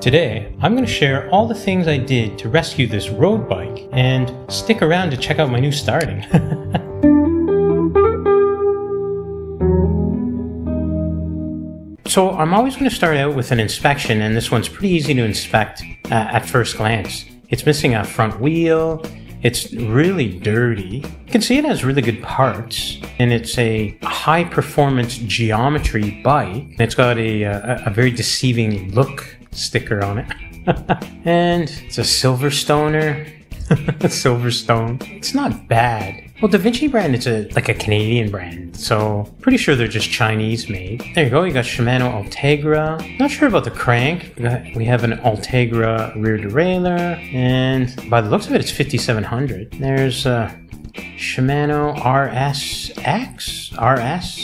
Today, I'm going to share all the things I did to rescue this road bike and stick around to check out my new starting. so, I'm always going to start out with an inspection, and this one's pretty easy to inspect uh, at first glance. It's missing a front wheel, it's really dirty. You can see it has really good parts, and it's a high performance geometry bike. It's got a, a, a very deceiving look sticker on it. and it's a Silverstoner. Silverstone. It's not bad. Well, Da Vinci brand is a like a Canadian brand, so pretty sure they're just Chinese made. There you go. You got Shimano Ultegra. Not sure about the crank. We have an Ultegra rear derailleur, and by the looks of it, it's 5700. There's a Shimano RSX RS.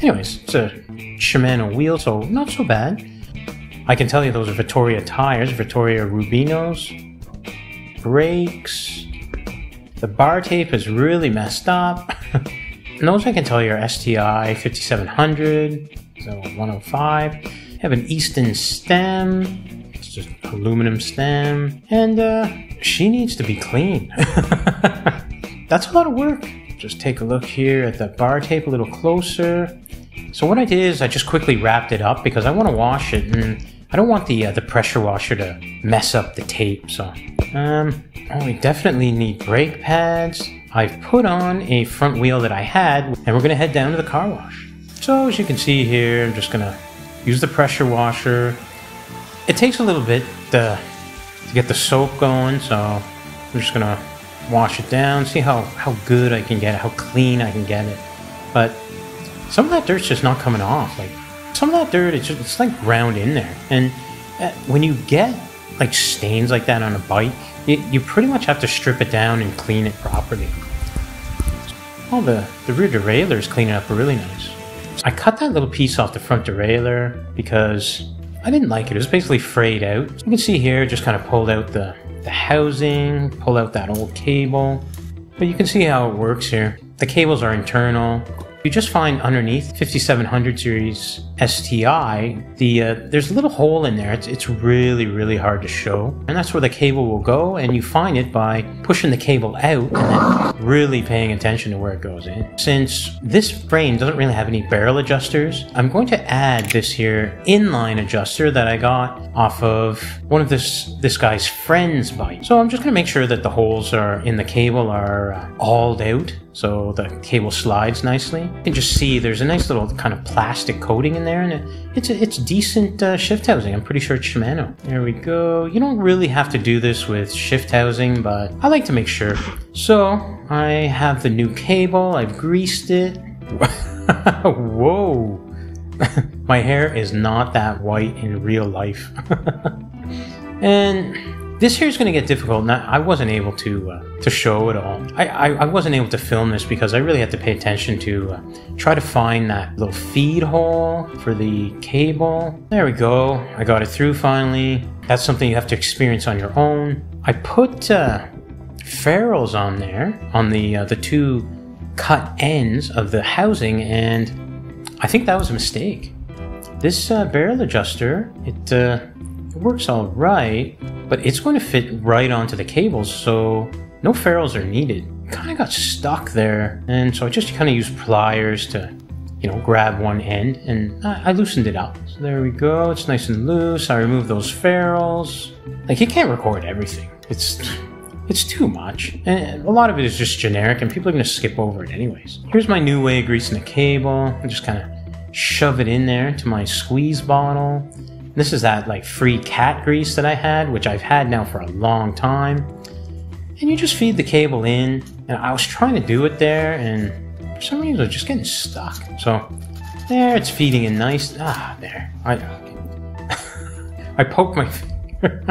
Anyways, it's a Shimano wheel, so not so bad. I can tell you those are Vittoria tires, Vittoria Rubinos. Brakes. The bar tape is really messed up. and those I can tell you are STI 5700, so 105. I have an Easton stem. It's just aluminum stem. And uh, she needs to be clean. That's a lot of work. Just take a look here at the bar tape a little closer. So what I did is I just quickly wrapped it up because I want to wash it and I don't want the uh, the pressure washer to mess up the tape. So um, oh, we definitely need brake pads. I've put on a front wheel that I had and we're gonna head down to the car wash. So as you can see here, I'm just gonna use the pressure washer. It takes a little bit to, to get the soap going, so I'm just gonna wash it down, see how, how good I can get it, how clean I can get it. But some of that dirt's just not coming off. Like some of that dirt, it's just it's like ground in there. And uh, when you get like stains like that on a bike, you, you pretty much have to strip it down and clean it properly. Oh, the, the rear derailleur is cleaning up really nice. I cut that little piece off the front derailleur because I didn't like it. It was basically frayed out. You can see here, just kind of pulled out the, the housing, pulled out that old cable. But you can see how it works here. The cables are internal. You just find underneath 5700 series STI, the uh, there's a little hole in there. It's, it's really, really hard to show. And that's where the cable will go. And you find it by pushing the cable out and then really paying attention to where it goes in. Since this frame doesn't really have any barrel adjusters, I'm going to add this here inline adjuster that I got off of one of this, this guy's friend's bike. So I'm just going to make sure that the holes are in the cable are uh, out so the cable slides nicely. You can just see there's a nice little kind of plastic coating in there, and it, it's a, it's decent uh, shift housing. I'm pretty sure it's Shimano. There we go. You don't really have to do this with shift housing, but I like to make sure. So I have the new cable. I've greased it. Whoa. My hair is not that white in real life. and this here is going to get difficult. Not, I wasn't able to uh, to show it all. I, I, I, wasn't able to film this because I really had to pay attention to uh, try to find that little feed hole for the cable. There we go. I got it through finally. That's something you have to experience on your own. I put uh, ferrules on there on the uh, the two cut ends of the housing, and I think that was a mistake. This uh, barrel adjuster, it uh, it works all right, but it's going to fit right onto the cables, so no ferrules are needed. Kind of got stuck there, and so I just kind of used pliers to, you know, grab one end, and I, I loosened it up. So there we go. It's nice and loose. I removed those ferrules. Like you can't record everything. It's it's too much. And a lot of it is just generic, and people are going to skip over it anyways. Here's my new way of greasing the cable. I just kind of shove it in there to my squeeze bottle. This is that like free cat grease that I had, which I've had now for a long time. And you just feed the cable in, and I was trying to do it there, and for some reason it was just getting stuck. So there, it's feeding in nice. Ah, there. I I poked my finger.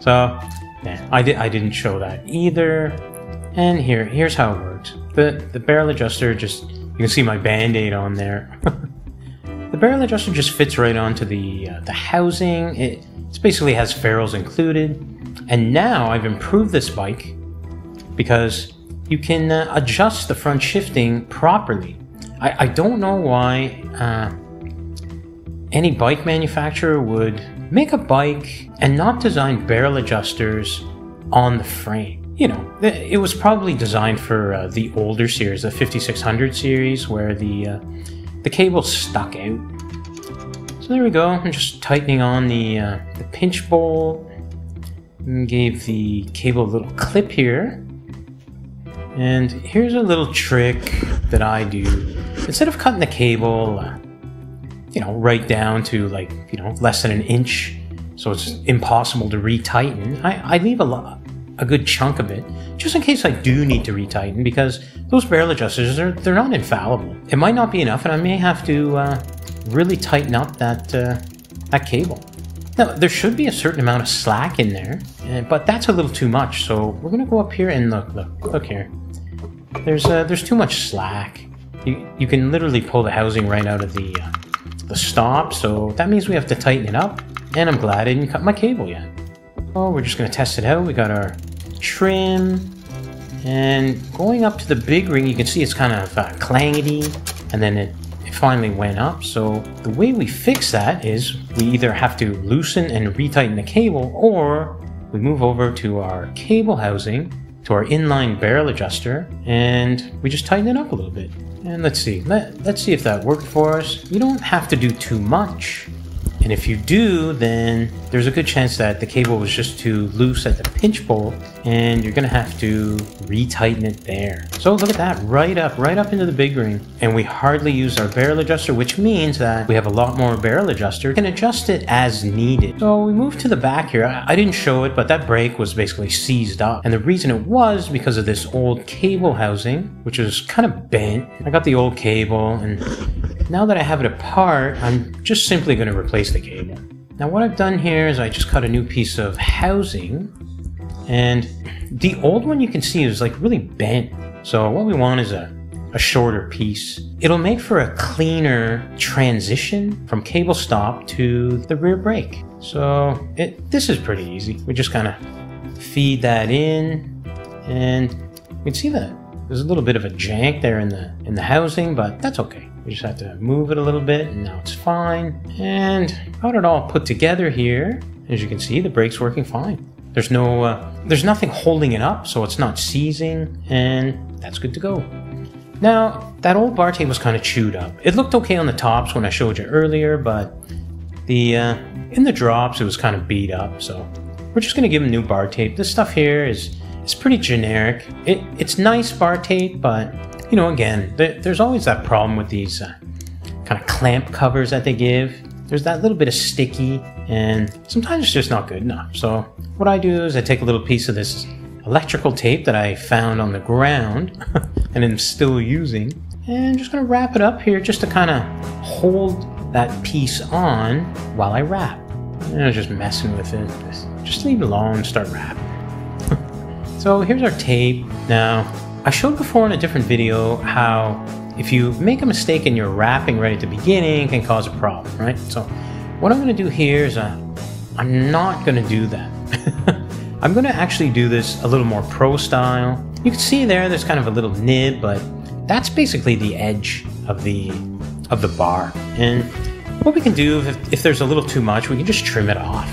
so yeah, I did. I didn't show that either. And here, here's how it works. The the barrel adjuster just you can see my band-aid on there. The barrel adjuster just fits right onto the uh, the housing. It, basically has ferrules included. And now I've improved this bike because you can uh, adjust the front shifting properly. I, I don't know why uh, any bike manufacturer would make a bike and not design barrel adjusters on the frame. You know, it was probably designed for uh, the older series, the 5600 series, where the uh, the cable stuck out. So there we go. I'm just tightening on the uh, the pinch. And gave the cable a little clip here. And here's a little trick that I do. Instead of cutting the cable, uh, you know, right down to like, you know, less than an inch, so it's impossible to retighten, I, I leave a lot, a good chunk of it, just in case I do need to retighten, because those barrel adjusters, they're, they're not infallible. It might not be enough, and I may have to uh, really tighten up that, uh, that cable. Now, there should be a certain amount of slack in there, uh, but that's a little too much, so we're to go up here and look, look, look here. There's uh, there's too much slack. You, you can literally pull the housing right out of the uh, the stop, so that means we have to tighten it up. And I'm glad I didn't cut my cable yet. Oh, we're just gonna test it out. We got our trim, and going up to the big ring, you can see it's kind of uh, and then it, it finally went up. So the way we fix that is we either have to loosen and retighten the cable, or we move over to our cable housing to our inline barrel adjuster and we just tighten it up a little bit. And let's see, Let, let's see if that worked for us. You don't have to do too much. And if you do, then there's a good chance that the cable was just too loose at the pinch bolt and you're gonna have to retighten it there. So look at that, right up, right up into the big ring. And we hardly use our barrel adjuster, which means that we have a lot more barrel adjuster. We can adjust it as needed. So we move to the back here. I didn't show it, but that brake was basically seized up. And the reason it was because of this old cable housing, which was kind of bent. I got the old cable and now that I have it apart, I'm just simply going to replace the cable. Now what I've done here is I just cut a new piece of housing and the old one you can see is like really bent. So what we want is a, a shorter piece. It'll make for a cleaner transition from cable stop to the rear brake. So it, this is pretty easy. We just kind of feed that in and you can see that there's a little bit of a jank there in the in the housing, but that's okay. We just have to move it a little bit and now it's fine. And got it all put together here. As you can see, the brake's working fine. There's no, uh, there's nothing holding it up, so it's not seizing, and that's good to go. Now, that old bar tape was kind of chewed up. It looked okay on the tops when I showed you earlier, but the uh, in the drops it was kind of beat up, so we're just gonna give them new bar tape. This stuff here is is pretty generic. It, it's nice bar tape, but you know, again, there's always that problem with these uh, kind of clamp covers that they give. There's that little bit of sticky, and sometimes it's just not good enough. So what I do is I take a little piece of this electrical tape that I found on the ground and am still using, and I'm just gonna wrap it up here just to kind of hold that piece on while I wrap. And I was just messing with it. Just leave it alone, start wrapping. so here's our tape. Now, I showed before in a different video how if you make a mistake in your wrapping right at the beginning, can cause a problem, right? So what I'm going to do here is uh, I'm not going to do that. I'm going to actually do this a little more pro style. You can see there, there's kind of a little nib, but that's basically the edge of the of the bar. And what we can do, if, if there's a little too much, we can just trim it off.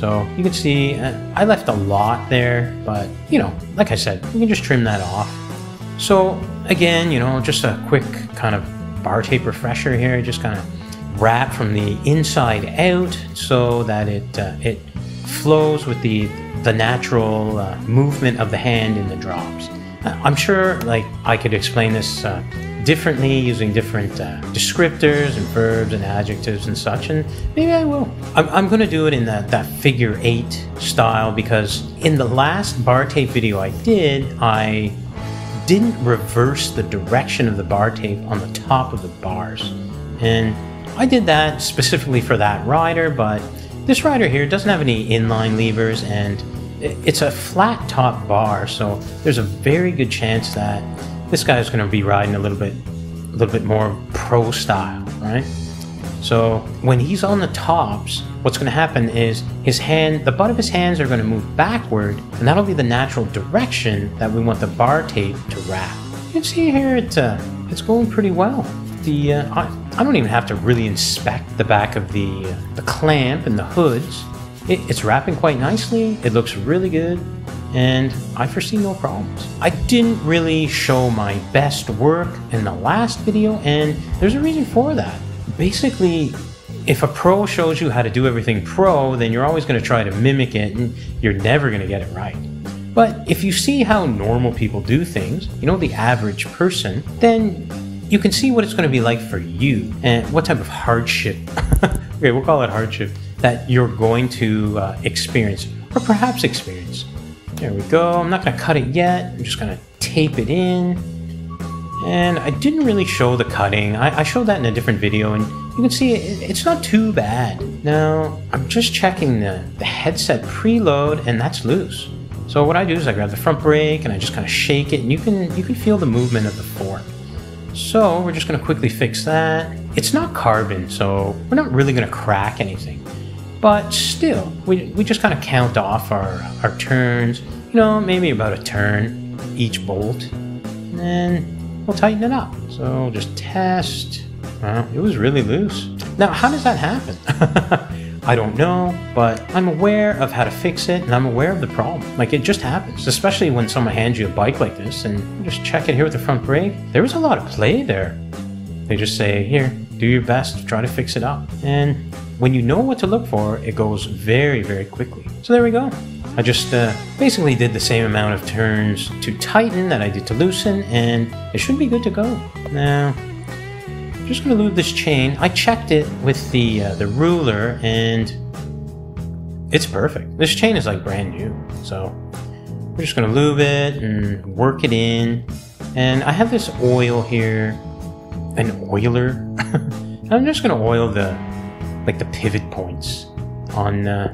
So you can see uh, I left a lot there, but you know, like I said, we can just trim that off. So again, you know, just a quick kind of bar tape refresher here, just kind of wrap from the inside out so that it uh, it flows with the the natural uh, movement of the hand in the drops. Uh, I'm sure like I could explain this uh, differently using different uh, descriptors and verbs and adjectives and such, and maybe I will. I'm, I'm going to do it in that, that figure eight style because in the last bar tape video I did, I didn't reverse the direction of the bar tape on the top of the bars. And I did that specifically for that rider, but this rider here doesn't have any inline levers and it's a flat top bar, so there's a very good chance that this guy is going to be riding a little bit, a little bit more pro style, right? So when he's on the tops, what's going to happen is his hand, the butt of his hands are going to move backward, and that'll be the natural direction that we want the bar tape to wrap. You can see here it, uh, it's going pretty well. the uh, I, I, don't even have to really inspect the back of the uh, the clamp and the hoods. It, it's wrapping quite nicely. It looks really good, and I foresee no problems. I didn't really show my best work in the last video, and there's a reason for that. Basically, if a pro shows you how to do everything pro, then you're always going to try to mimic it, and you're never going to get it right. But if you see how normal people do things, you know, the average person, then you can see what it's going to be like for you and what type of hardship, okay, we'll call it hardship, that you're going to uh, experience or perhaps experience. There we go. I'm not going to cut it yet. I'm just going to tape it in. And I didn't really show the cutting. I, I showed that in a different video and you can see it, it's not too bad. Now, I'm just checking the, the headset preload and that's loose. So what I do is I grab the front brake and I just kind of shake it and you can you can feel the movement of the fork. So we're just going to quickly fix that. It's not carbon, so we're not really going to crack anything. But still, we, we just kind of count off our, our turns, you know, maybe about a turn each bolt. And we'll tighten it up. So just test. Well, it was really loose. Now, how does that happen? I don't know, but I'm aware of how to fix it and I'm aware of the problem. Like it just happens, especially when someone hands you a bike like this and just check it here with the front brake. There was a lot of play there. They just say, here, do your best, try to fix it up. And when you know what to look for, it goes very, very quickly. So there we go. I just uh, basically did the same amount of turns to tighten that I did to loosen, and it should be good to go. Now, just going to lube this chain. I checked it with the uh, the ruler and it's perfect. This chain is like brand new. So we're just going to lube it and work it in. And I have this oil here, an oiler. I'm just going to oil the like the pivot points on uh,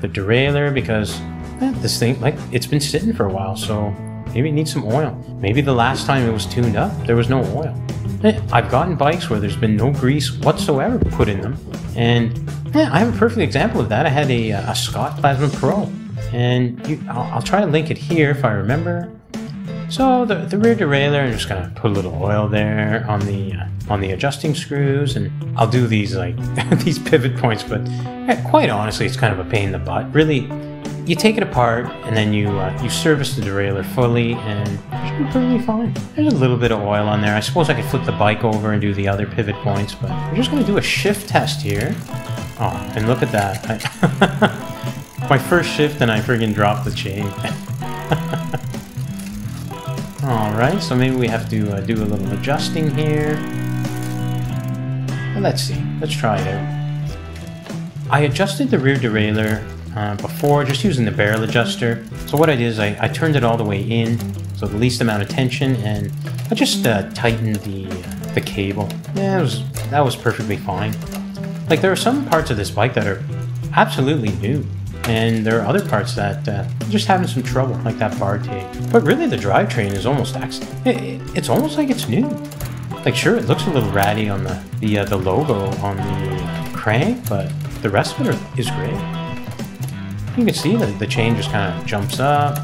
the derailleur because eh, this thing like it's been sitting for a while so maybe it needs some oil maybe the last time it was tuned up there was no oil I've gotten bikes where there's been no grease whatsoever put in them, and yeah, I have a perfect example of that. I had a, a Scott Plasma Pro, and you, I'll, I'll, try to link it here if I remember. So the, the rear derailleur, I'm just gonna put a little oil there on the uh, on the adjusting screws, and I'll do these like these pivot points. But yeah, quite honestly, it's kind of a pain in the butt. Really, you take it apart and then you uh, you service the derailleur fully and it should be perfectly fine. There's a little bit of oil on there. I suppose I could flip the bike over and do the other pivot points, but we're just to do a shift test here. Oh, and look at that. I My first shift and I friggin' dropped the chain. Alright, so maybe we have to uh, do a little adjusting here. Let's see. Let's try it out. I adjusted the rear derailleur uh, before, just using the barrel adjuster. So what I did is I, I, turned it all the way in, so the least amount of tension, and I just uh, tightened the uh, the cable. Yeah, was, that was perfectly fine. Like there are some parts of this bike that are absolutely new, and there are other parts that uh, just having some trouble, like that bar tape. But really, the drivetrain is almost excellent. It, it, it's almost like it's new. Like sure, it looks a little ratty on the the uh, the logo on the crank, but the rest of it is great. You can see that the chain just kind of jumps up,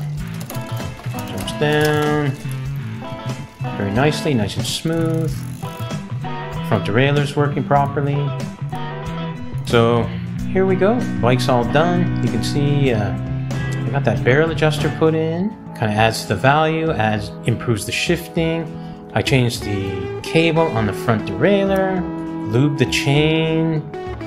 jumps down, very nicely, nice and smooth. Front derailleur's working properly. So here we go. Bike's all done. You can see uh, I got that barrel adjuster put in. Kind of adds to the value, adds improves the shifting. I changed the cable on the front derailleur, lubed the chain,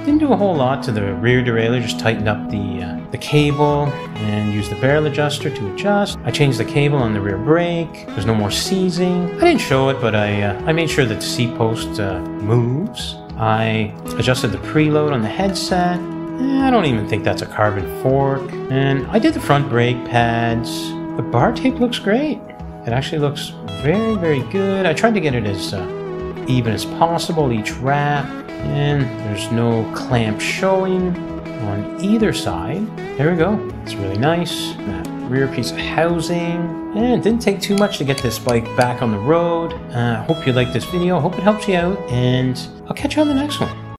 didn't do a whole lot to the rear derailleur, just tightened up the, uh, the cable and used the barrel adjuster to adjust. I changed the cable on the rear brake. There's no more seizing. I didn't show it, but I, uh, I made sure that the seat post uh, moves. I adjusted the preload on the headset. Eh, I don't even think that's a carbon fork. And I did the front brake pads. The bar tape looks great. It actually looks very, very good. I tried to get it as uh, even as possible each wrap. And there's no clamp showing on either side. There we go. It's really nice. That rear piece of housing. And it didn't take too much to get this bike back on the road. I uh, hope you liked this video. Hope it helps you out. And I'll catch you on the next one.